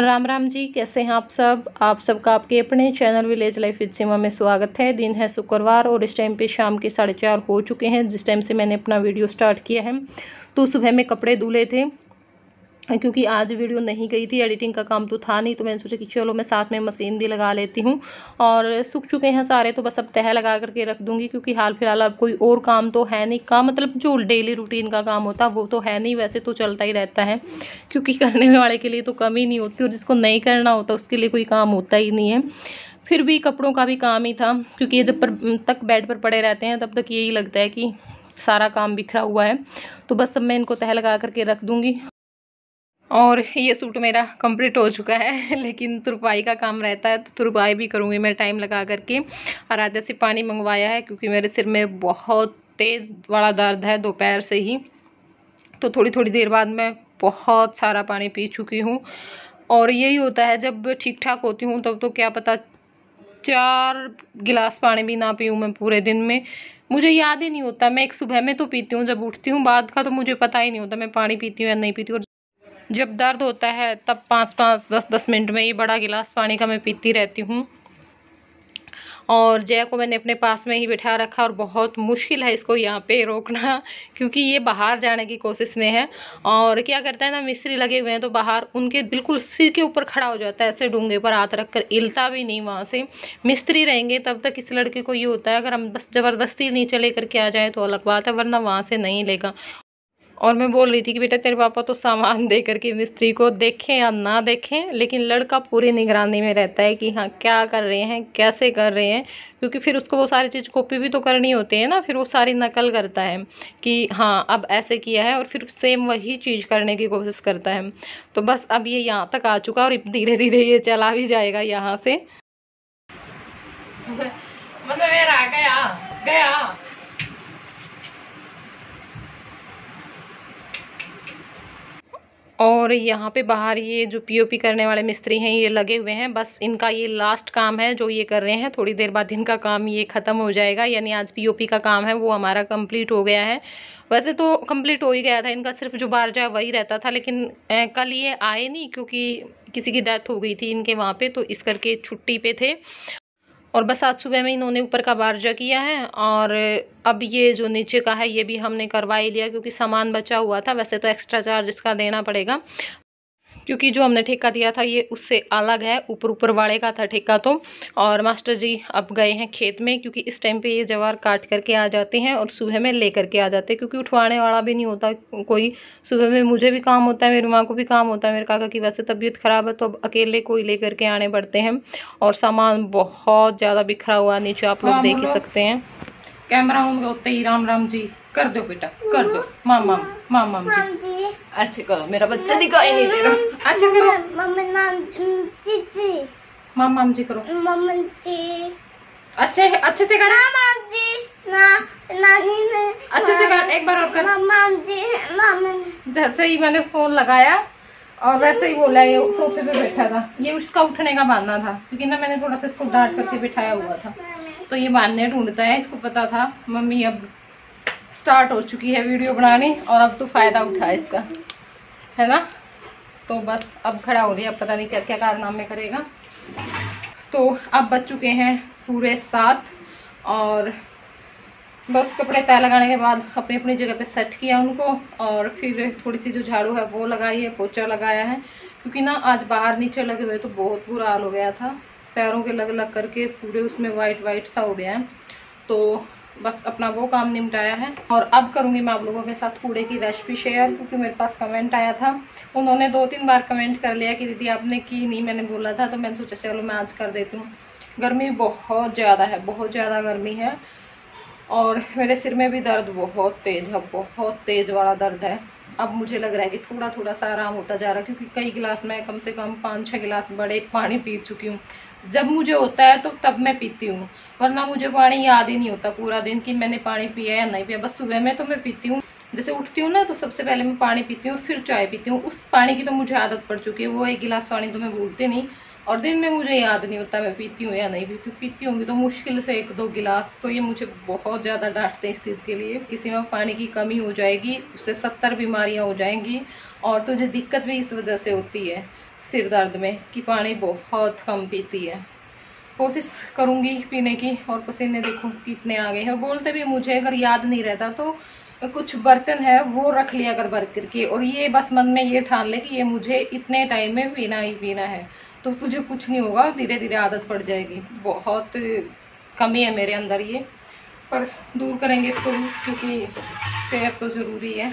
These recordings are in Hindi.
राम राम जी, कैसे हैं आप सब? आप सबका आपके अपने channel village life with Seema में स्वागत है। दिन है शुक्रवार और इस टाइम पे शाम के साढ़े चार हो चुके हैं, जिस टाइम से मैंने अपना वीडियो स्टार्ट किया है। तो सुबह में कपड़े धुले थे क्योंकि आज वीडियो नहीं गई थी एडिटिंग का काम तो था नहीं तो मैंने सोचा कि चलो मैं साथ में मशीन भी लगा लेती हूँ। और सूख चुके हैं सारे तो बस अब तह लगा करके रख दूँगी, क्योंकि हाल फ़िलहाल अब कोई और काम तो है नहीं। काम मतलब जो डेली रूटीन का काम होता, वो तो है नहीं, वैसे तो चलता ही रहता है। क्योंकि करने वाले के लिए तो कमी नहीं होती, और जिसको नहीं करना होता, उसके लिए कोई काम होता ही नहीं है। फिर भी कपड़ों का भी काम ही था, क्योंकि ये जब पर, तक बेड पर पड़े रहते हैं, तब तक यही लगता है कि सारा काम बिखरा हुआ है। तो बस अब मैं इनको तह लगा करके रख दूँगी। और ये सूट मेरा कंप्लीट हो चुका है, लेकिन तुरपाई का काम रहता है तो तुरपाई भी करूँगी मैं टाइम लगा करके। और आज से पानी मंगवाया है, क्योंकि मेरे सिर में बहुत तेज़ बड़ा दर्द है दोपहर से ही। तो थोड़ी थोड़ी देर बाद मैं बहुत सारा पानी पी चुकी हूँ। और यही होता है, जब ठीक ठाक होती हूँ, तब तो क्या पता चार गिलास पानी भी ना पीऊँ मैं पूरे दिन में। मुझे याद ही नहीं होता, मैं एक सुबह में तो पीती हूँ, जब उठती हूँ बाद का तो मुझे पता ही नहीं होता, मैं पानी पीती हूँ या नहीं पीती हूँ। जब दर्द होता है, तब पाँच पाँच दस दस मिनट में ये बड़ा गिलास पानी का मैं पीती रहती हूँ। और जय को मैंने अपने पास में ही बिठा रखा और बहुत मुश्किल है इसको यहाँ पे रोकना, क्योंकि ये बाहर जाने की कोशिश में है। और क्या करता है ना, मिस्त्री लगे हुए हैं तो बाहर उनके बिल्कुल सिर के ऊपर खड़ा हो जाता है ऐसे डूँगे पर हाथ रख कर इलता भी नहीं वहाँ से। मिस्त्री रहेंगे तब तक इस लड़के को ये होता है, अगर हम बस ज़बरदस्ती नीचे लेकर के आ जाए तो अलग बात है, वरना वहाँ से नहीं लेगा। और मैं बोल रही थी कि बेटा तेरे पापा तो सामान दे करके मिस्त्री को देखें या ना देखें, लेकिन लड़का पूरी निगरानी में रहता है कि हाँ क्या कर रहे हैं, कैसे कर रहे हैं, क्योंकि फिर उसको वो सारी चीज़ कॉपी भी तो करनी होती है ना, फिर वो सारी नकल करता है कि हाँ अब ऐसे किया है और फिर सेम वही चीज़ करने की कोशिश करता है। तो बस अब ये यहाँ तक आ चुका और धीरे धीरे ये चला भी जाएगा यहाँ से। मतलब गया गया। और यहाँ पे बाहर ये जो पीओपी करने वाले मिस्त्री हैं, ये लगे हुए हैं। बस इनका ये लास्ट काम है, जो ये कर रहे हैं, थोड़ी देर बाद इनका काम ये ख़त्म हो जाएगा। यानी आज पीओपी का काम है, वो हमारा कंप्लीट हो गया है। वैसे तो कंप्लीट हो ही गया था, इनका सिर्फ़ जो बाहर जाए वही रहता था, लेकिन कल ये आए नहीं, क्योंकि किसी की डेथ हो गई थी इनके वहाँ पे तो इस करके छुट्टी पे थे। और बस आज सुबह में इन्होंने ऊपर का बारजा किया है और अब ये जो नीचे का है, ये भी हमने करवा ही लिया क्योंकि सामान बचा हुआ था, वैसे तो एक्स्ट्रा चार्ज इसका देना पड़ेगा। क्योंकि जो हमने ठेका दिया था ये उससे अलग है ऊपर ऊपर वाड़े का था ठेका तो। और मास्टर जी अब गए हैं खेत में क्योंकि इस टाइम पे ये जवार काट करके आ जाते हैं और सुबह में ले करके आ जाते हैं क्योंकि उठवाने वाला भी नहीं होता कोई सुबह में मुझे भी काम होता है मेरी माँ को भी काम होता है मेरे काका की वैसे तबीयत ख़राब है तो अब अकेले कोई ले करके आने पड़ते हैं। और सामान बहुत ज़्यादा बिखरा हुआ नीचे आप लोग हाँ, देख ही सकते हैं। कैमरा होंगे होते ही राम राम जी। कर दो बेटा कर दो। माम माम माम माम। जी अच्छा करो मेरा बच्चा दिखाई नहीं दे रहा। अच्छा करो। माम माम जी करो। अच्छे अच्छे से कर। ना नानी ने अच्छे से कर एक बार और कर। माम जी जैसे ही मैंने फ़ोन लगाया और वैसे ही बोला ये सोफे पे बैठा था। ये उसका उठने का बांधना था क्योंकि ना मैंने थोड़ा सा इसको डांट करके बिठाया हुआ था। तो ये बांधने ढूंढता है इसको पता था मम्मी अब स्टार्ट हो चुकी है वीडियो बनानी और अब तो फ़ायदा उठा इसका, है ना? तो बस अब खड़ा हो गया, अब पता नहीं क्या क्या कारनामे करेगा। तो अब बच चुके हैं पूरे सात और बस कपड़े तय लगाने के बाद अपनी अपनी जगह पे सेट किया उनको और फिर थोड़ी सी जो झाड़ू है वो लगाई है पोचा लगाया है। क्योंकि ना आज बाहर नीचे लगे हुए तो बहुत बुरा हाल हो गया था। पैरों के लग लग करके पूरे उसमें वाइट वाइट सा हो गया है। तो बस अपना वो काम निपटाया है। और अब करूँगी मैं आप लोगों के साथ कूड़े की रेसिपी शेयर क्योंकि मेरे पास कमेंट आया था। उन्होंने दो तीन बार कमेंट कर लिया कि दीदी आपने की नहीं, मैंने बोला था तो मैंने सोचा चलो मैं आज कर देती हूँ। गर्मी बहुत ज़्यादा है, बहुत ज़्यादा गर्मी है। और मेरे सिर में भी दर्द बहुत तेज़ है, बहुत तेज़ वाला दर्द है। अब मुझे लग रहा है कि थोड़ा थोड़ा सा आराम होता जा रहा है, क्योंकि कई गिलास मैं कम से कम पाँच छः गिलास बड़े पानी पी चुकी हूँ। जब मुझे होता है तो तब मैं पीती हूँ, वरना मुझे पानी याद ही नहीं होता पूरा दिन कि मैंने पानी पिया या नहीं पिया। बस सुबह में तो मैं पीती हूँ। जैसे उठती हूँ ना तो सबसे पहले मैं पानी पीती हूँ और फिर चाय पीती हूँ। उस पानी की तो मुझे आदत पड़ चुकी है, वो एक गिलास पानी तो मैं भूलती नहीं। और दिन में मुझे याद नहीं होता मैं पीती हूँ या नहीं पीती पीती होंगी तो मुश्किल से एक दो गिलास तो ये मुझे बहुत ज़्यादा डांटते हैं इस चीज़ के लिए। किसी में पानी की कमी हो जाएगी, उससे सत्तर बीमारियाँ हो जाएँगी और तुझे दिक्कत भी इस वजह से होती है। सिर दर्द में कि पानी बहुत कम पीती है। कोशिश करूँगी पीने की और पसीने देखूँ कितने आ गए हैं। बोलते भी मुझे अगर याद नहीं रहता तो कुछ बर्तन है वो रख लिया अगर भर करके और ये बस मन में ये ठान ले कि ये मुझे इतने टाइम में पीना ही पीना है। तो तुझे कुछ नहीं होगा धीरे धीरे आदत पड़ जाएगी। बहुत कमी है मेरे अंदर ये। पर दूर करेंगे इसको क्योंकि सेहत तो ज़रूरी है।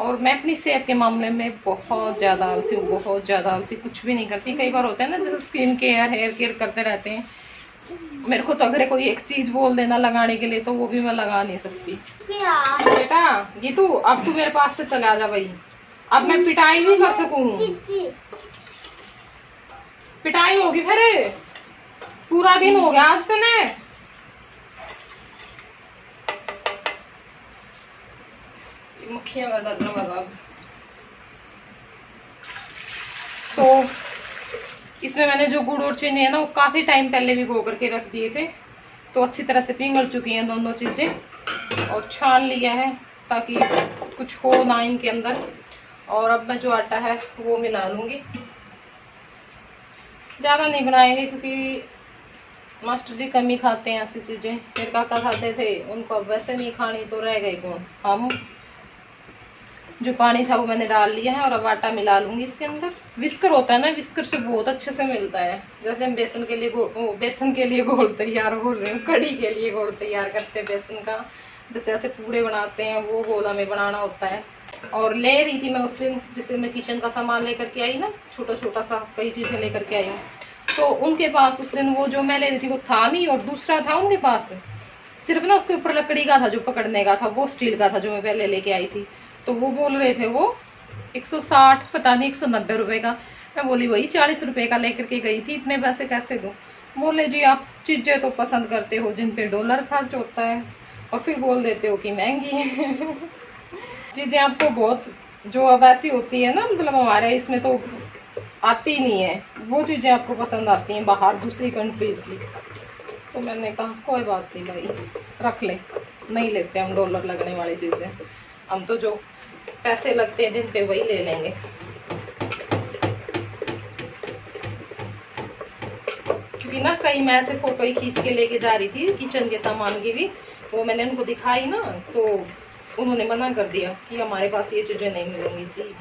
और मैं अपनी सेहत के मामले में बहुत ज़्यादा आलसी हूँ बहुत ज़्यादा आलसी कुछ भी नहीं करती। कई बार होता है ना जैसे स्किन केयर हेयर केयर करते रहते हैं। मेरे को तो अगर कोई एक चीज़ बोल देना लगाने के लिए तो वो भी मैं लगा नहीं सकती। बेटा ये तू अब तू मेरे पास से चला जा भाई। अब मैं पिटाई नहीं कर सकू। पिटाई होगी फिर। पूरा दिन हो गया आज तने। लगा तो इसमें मैंने जो गुड़ और चीनी है ना, वो काफ़ी टाइम पहले भी गो करके रख दिए थे। तो अच्छी तरह से पिघल चुकी हैं दोनों चीज़ें। और छान लिया है ताकि कुछ हो ना इनके अंदर। और अब मैं जो आटा है, वो मिला लूँगी। ज़्यादा नहीं बनाएँगे क्योंकि मास्टर जी कम ही खाते हैं ऐसी चीज़ें। मेरे काका खाते थे, उनको अब वैसे नहीं खानी तो रह गई कौन? हम जो पानी था वो मैंने डाल लिया है और अब आटा मिला लूँगी इसके अंदर। विस्कर होता है ना विस्कर से बहुत अच्छे से मिलता है। जैसे हम बेसन के लिए बेसन के लिए घोल तैयार हो रहे हैं कड़ी के लिए घोल तैयार करते हैं बेसन का। जैसे ऐसे पूड़े बनाते हैं, वो घोल हमें बनाना होता है। और ले रही थी मैं उस दिन, जिस दिन मैं किचन का सामान लेकर के आई ना छोटा छोटा सा, कई चीज़ें लेकर के आई तो उनके पास उस दिन वो जो मैं ले रही थी वो था नहीं, और दूसरा था उनके पास। सिर्फ़ ना उसके ऊपर लकड़ी का था जो पकड़ने का था, वो स्टील का था जो मैं पहले लेके आई थी। तो वो बोल रहे थे वो 160 पता नहीं, एक सौ नब्बे रुपए का। मैं बोली, वही चालीस रुपए का लेकर के गई थी, इतने पैसे कैसे दो? बोले, जी, आप चीज़ें तो पसंद करते हो, जिन पे डॉलर खर्च होता है। और फिर बोल देते हो कि महँगी है। चीज़ें आपको बहुत, जो अब ऐसी होती है ना मतलब हमारे इसमें तो आती नहीं है। वो चीज़ें आपको पसंद आती हैं बाहर, दूसरी कंट्रीज़ की। तो मैंने कहा, कोई बात नहीं भाई, रख ले। नहीं लेते हम डॉलर लगने वाली चीज़ें। हम तो जो पैसे लगते हैं जिन पे वही ले लेंगे। क्योंकि ना, कहीं मैं ऐसे फ़ोटो ही खींच के लेके जा रही थी, किचन के सामान की भी। वो मैंने उनको दिखाई ना तो उन्होंने मना कर दिया कि हमारे पास ये चीज़ें नहीं मिलेंगी। जी।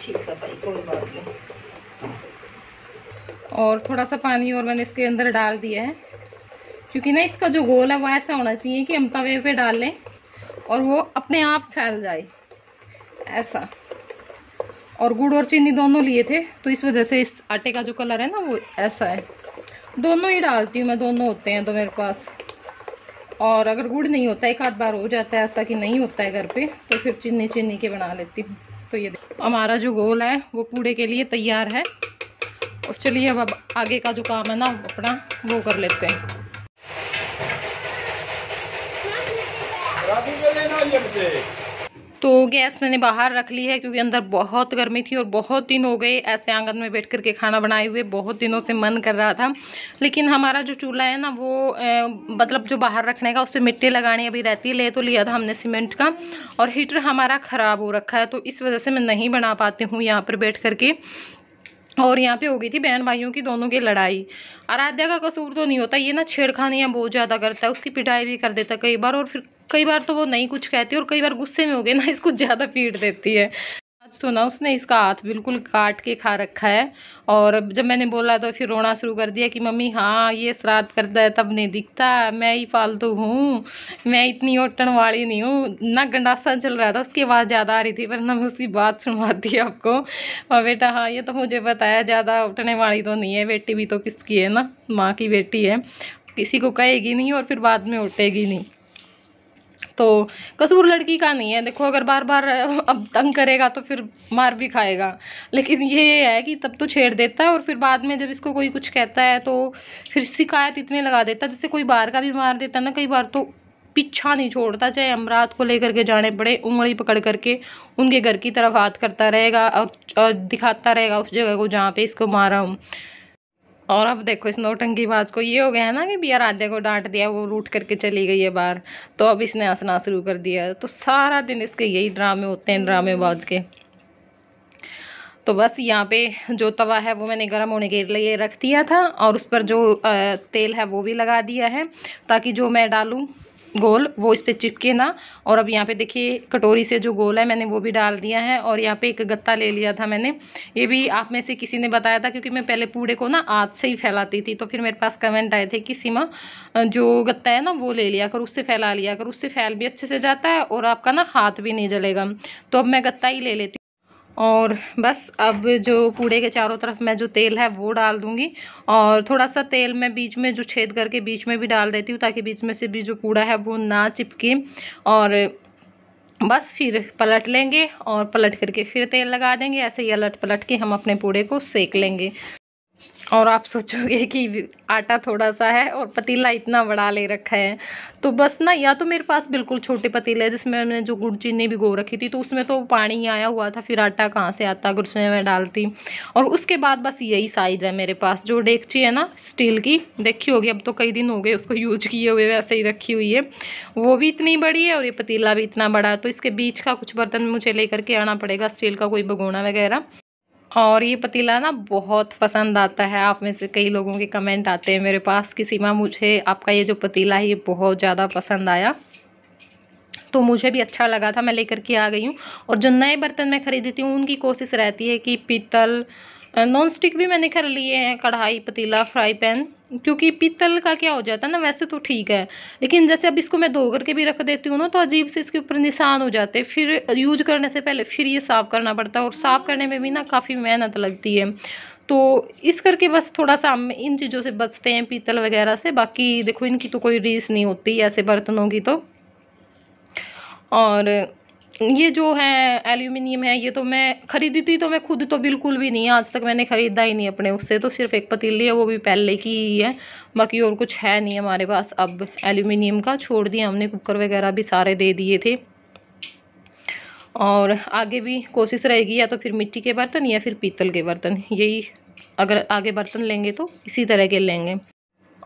ठीक है भाई, कोई बात नहीं। और थोड़ा सा पानी और मैंने इसके अंदर डाल दिया है। क्योंकि ना इसका जो गोल है वो ऐसा होना चाहिए कि हम तवे पे डाल लें और वो अपने आप फैल जाए। ऐसा। और गुड़ और चीनी दोनों लिए थे तो इस वजह से इस आटे का जो कलर है ना वो ऐसा है। दोनों ही डालती हूँ मैं, दोनों होते हैं तो मेरे पास। और अगर गुड़ नहीं होता, एक आध बार हो जाता है ऐसा कि नहीं होता है घर पे तो फिर चीनी चीनी के बना लेती हूँ। तो ये हमारा जो गोल है, वो पूड़े के लिए तैयार है। और चलिए अब आगे का जो काम है ना, अपना, वो कर लेते हैं। तो गैस मैंने बाहर रख ली है क्योंकि अंदर बहुत गर्मी थी और बहुत दिन हो गए ऐसे आँगन में बैठ करके खाना बनाए हुए। बहुत दिनों से मन कर रहा था। लेकिन हमारा जो चूल्हा है ना, वो मतलब जो बाहर रखने का, उस पर मिट्टी लगानी अभी रहती है, ले तो लिया था हमने सीमेंट का और हीटर हमारा ख़राब हो रखा है। तो इस वजह से मैं नहीं बना पाती हूँ यहाँ पर बैठ करके। और यहाँ पे हो गई थी बहन भाइयों की दोनों की लड़ाई। आराध्या का कसूर तो नहीं होता, ये ना छेड़खानियाँ बहुत ज़्यादा करता है, उसकी पिटाई भी कर देता कई बार और फिर कई बार तो वो नहीं कुछ कहती और कई बार गुस्से में हो गए, ना इसको ज़्यादा पीट देती है। आज तो ना उसने इसका हाथ बिल्कुल काट के खा रखा है। और जब मैंने बोला तो फिर रोना शुरू कर दिया कि मम्मी हाँ ये श्राद्ध करता है, तब नहीं दिखता। मैं ही फालतू हूँ, मैं इतनी ओटन वाली नहीं हूँ। ना गंडासा चल रहा था, उसकी आवाज़ ज़्यादा आ रही थी पर ना मैं उसकी बात सुनवाती आपको। और बेटा हाँ ये तो मुझे बताया, ज़्यादा उठने वाली तो नहीं है, बेटी भी तो किसकी है ना, माँ की बेटी है। किसी को कहेगी नहीं और फिर बाद में उठेगी नहीं। तो कसूर लड़की का नहीं है। देखो, अगर बार बार अब तंग करेगा तो फिर मार भी खाएगा। लेकिन ये है कि तब तो छेड़ देता है और फिर बाद में जब इसको कोई कुछ कहता है तो फिर शिकायत इतने लगा देता है। जैसे कोई बाहर का भी मार देता ना, कई बार तो पीछा नहीं छोड़ता, चाहे अमरात को लेकर के जाने पड़े, उंगली पकड़ करके उनके घर की तरफ़ हाथ करता रहेगा और दिखाता रहेगा उस जगह को जहाँ पे इसको मारा हूँ। और अब देखो इस नौटंकी बाज को ये हो गया है ना कि भी आराध्या को डांट दिया वो लूट करके चली गई है बाहर। तो अब इसने हंसना शुरू कर दिया तो सारा दिन इसके यही ड्रामे होते हैं ड्रामेबाज के। तो बस यहाँ पे जो तवा है वो मैंने गर्म होने के लिए रख दिया था और उस पर जो तेल है वो भी लगा दिया है ताकि जो मैं डालूँ गोल, वो इस पर चिपके ना। और अब यहाँ पे देखिए, कटोरी से जो गोल है, मैंने वो भी डाल दिया है। और यहाँ पे एक गत्ता ले लिया था मैंने। ये भी आप में से किसी ने बताया था, क्योंकि मैं पहले पूड़े को ना आग से ही फैलाती थी। तो फिर मेरे पास कमेंट आए थे कि, सीमा, जो गत्ता है ना, वो ले लिया कर, उससे फैला लिया कर, उससे फैल भी अच्छे से जाता है और आपका ना हाथ भी नहीं जलेगा। तो अब मैं गत्ता ही ले लेती और बस अब जो पूड़े के चारों तरफ़ मैं जो तेल है वो डाल दूँगी और थोड़ा सा तेल मैं बीच में जो छेद करके बीच में भी डाल देती हूँ ताकि बीच में से भी जो कूड़ा है वो ना चिपके और बस फिर पलट लेंगे और पलट करके फिर तेल लगा देंगे। ऐसे ही अलट पलट के हम अपने पूड़े को सेक लेंगे। और आप सोचोगे कि आटा थोड़ा सा है और पतीला इतना बड़ा ले रखा है। तो बस ना, या तो मेरे पास बिल्कुल छोटे पतीले है, जिसमें मैंने जो गुड़ चीनी भिगो रखी थी तो उसमें तो पानी ही आया हुआ था, फिर आटा कहाँ से आता, अगर उसमें मैं डालती। और उसके बाद बस यही साइज़ है मेरे पास, जो डेगची है ना स्टील की, देखी होगी, अब तो कई दिन हो गए उसको यूज़ किए हुए, वैसे ही रखी हुई है। वो भी इतनी बड़ी है और ये पतीला भी इतना बड़ा है तो इसके बीच का कुछ बर्तन मुझे लेकर के आना पड़ेगा स्टील का कोई भगोना वगैरह। और ये पतीला ना बहुत पसंद आता है। आप में से कई लोगों के कमेंट आते हैं, मेरे पास कि सीमा, मुझे आपका ये जो पतीला है, ये बहुत ज़्यादा पसंद आया। तो मुझे भी अच्छा लगा था, मैं लेकर के आ गई हूँ। और जो नए बर्तन मैं खरीदती हूँ, उनकी कोशिश रहती है कि पीतल नॉन स्टिक भी मैंने खरीद लिए हैं, कढ़ाई, पतीला फ्राई पैन क्योंकि पीतल का क्या हो जाता है ना, वैसे तो ठीक है। लेकिन जैसे अब इसको मैं धो करके भी रख देती हूँ ना तो अजीब से इसके ऊपर निशान हो जाते हैं। फिर यूज़ करने से पहले फिर ये साफ़ करना पड़ता है और साफ़ करने में भी ना काफ़ी मेहनत लगती है। तो इस करके बस थोड़ा सा हम इन चीज़ों से बचते हैं, पीतल वगैरह से। बाकी देखो, इनकी तो कोई रीस नहीं होती, ऐसे बर्तनों की तो। और ये जो है एल्यूमिनियम है, ये तो मैं ख़रीदी थी तो मैं खुद तो बिल्कुल भी नहीं, आज तक मैंने ख़रीदा ही नहीं अपने उससे तो सिर्फ़ एक पतीली है, वो भी पहले की ही है, बाकी और कुछ है नहीं हमारे पास। अब एल्यूमिनियम का छोड़ दिया हमने कुकर वगैरह भी सारे दे दिए थे। और आगे भी कोशिश रहेगी, या तो फिर मिट्टी के बर्तन या फिर पीतल के बर्तन, यही अगर आगे बर्तन लेंगे तो इसी तरह के लेंगे।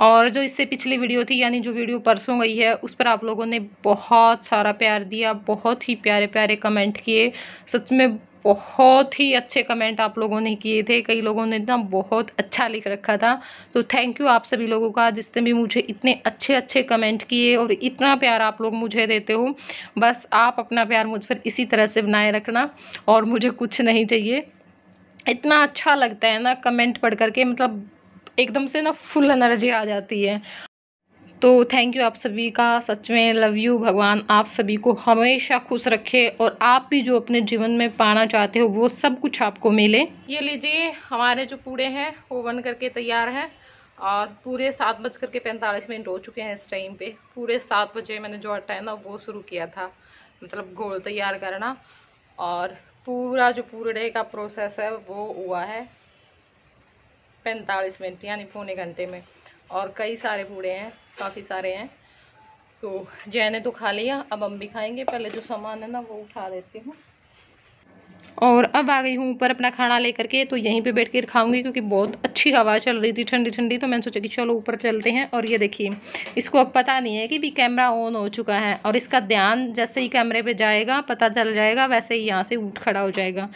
और जो इससे पिछली वीडियो थी, यानी जो वीडियो परसों गई है, उस पर आप लोगों ने बहुत सारा प्यार दिया, बहुत ही प्यारे प्यारे कमेंट किए। सच में बहुत ही अच्छे कमेंट आप लोगों ने किए थे। कई लोगों ने ना बहुत अच्छा लिख रखा था। तो थैंक यू आप सभी लोगों का, जिसने भी मुझे इतने अच्छे अच्छे कमेंट किए और इतना प्यार आप लोग मुझे देते हो। बस आप अपना प्यार मुझ पर इसी तरह से बनाए रखना और मुझे कुछ नहीं चाहिए। इतना अच्छा लगता है ना कमेंट पढ़ करके मतलब एकदम से ना फुल एनर्जी आ जाती है। तो थैंक यू आप सभी का, सच में लव यू भगवान आप सभी को हमेशा खुश रखे और आप भी जो अपने जीवन में पाना चाहते हो, वो सब कुछ आपको मिले। ये लीजिए, हमारे जो पूड़े हैं, वो बन करके तैयार हैं और पूरे सात बज करके पैंतालीस मिनट हो चुके हैं इस टाइम पे। पूरे सात बजे मैंने जो आटा है ना, वो शुरू किया था। मतलब घोल तैयार करना और पूरा जो पूरे का प्रोसेस है, वो हुआ है। पैंतालीस मिनट, यानी पौने घंटे में। और कई सारे पूड़े हैं, काफ़ी सारे हैं। तो जय ने तो खा लिया, अब हम भी खाएँगे। पहले जो सामान है ना, वो उठा देती हूँ। और अब आ गई हूँ ऊपर अपना खाना लेकर के। तो यहीं पे बैठ कर खाऊँगी, क्योंकि बहुत अच्छी हवा चल रही थी, ठंडी ठंडी। तो मैंने सोचा कि चलो ऊपर चलते हैं। और ये देखिए, इसको अब पता नहीं है कि भी कैमरा ऑन हो चुका है। और इसका ध्यान जैसे ही कैमरे पे जाएगा, पता चल जाएगा, वैसे ही यहाँ से उठ खड़ा हो जाएगा।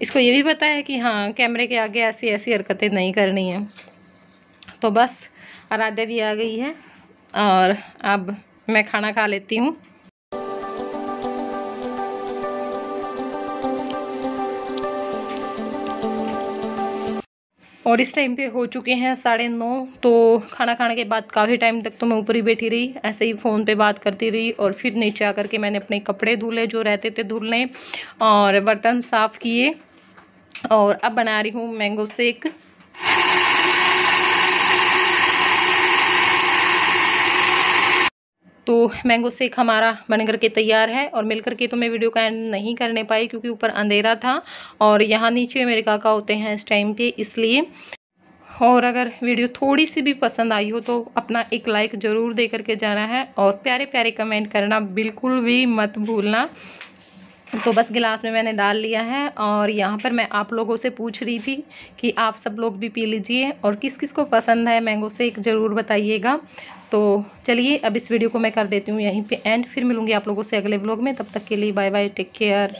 इसको ये भी पता है कि हाँ कैमरे के आगे ऐसी ऐसी हरकतें नहीं करनी है। तो बस आराध्या भी आ गई है और अब मैं खाना खा लेती हूँ। और इस टाइम पे हो चुके हैं साढ़े नौ तो खाना खाने के बाद काफ़ी टाइम तक तो मैं ऊपर ही बैठी रही, ऐसे ही फ़ोन पे बात करती रही और फिर नीचे आकर के मैंने अपने कपड़े धुले जो रहते थे धुलने और बर्तन साफ़ किए। और अब बना रही हूँ मैंगो शेक। तो मैंगो शेक हमारा बन करके तैयार है और मिल करके तो मैं वीडियो का एंड नहीं करने पाई क्योंकि ऊपर अंधेरा था और यहाँ नीचे मेरे काका होते हैं इस टाइम पे इसलिए। और अगर वीडियो थोड़ी सी भी पसंद आई हो तो अपना एक लाइक ज़रूर दे करके जाना है और प्यारे प्यारे कमेंट करना बिल्कुल भी मत भूलना। तो बस गिलास में मैंने डाल लिया है और यहाँ पर मैं आप लोगों से पूछ रही थी कि आप सब लोग भी पी लीजिए और किस किस को पसंद है मैंगो एक ज़रूर बताइएगा। तो चलिए अब इस वीडियो को मैं कर देती हूँ यहीं पे एंड फिर मिलूँगी आप लोगों से अगले ब्लॉग में। तब तक के लिए बाय बाय टेक केयर